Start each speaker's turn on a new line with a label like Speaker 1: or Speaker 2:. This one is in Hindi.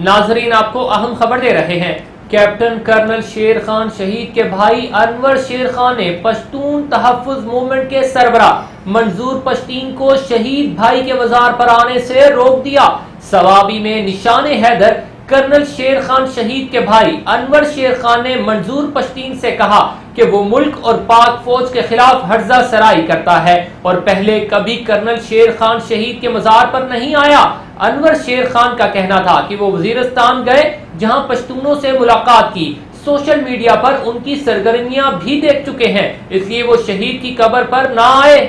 Speaker 1: नाजरीन, आपको अहम खबर दे रहे हैं, कैप्टन कर्नल शेर खान शहीद के भाई अनवर शेर खान ने पश्तून तहफ़ मूवमेंट के सरबरा मंजूर पश्तीन को शहीद भाई के मजार पर आने से रोक दिया। सवाबी में निशान हैदर कर्नल शेर खान शहीद के भाई अनवर शेर खान ने मंजूर पश्तीन से कहा कि वो मुल्क और पाक फौज के खिलाफ हर्जा सराई करता है और पहले कभी कर्नल शेर खान शहीद के मजार पर नहीं आया। अनवर शेर खान का कहना था कि वो वजीरस्तान गए, जहाँ पश्तूनों से मुलाकात की। सोशल मीडिया पर उनकी सरगर्मियाँ भी देख चुके हैं, इसलिए वो शहीद की कब्र पर ना आए।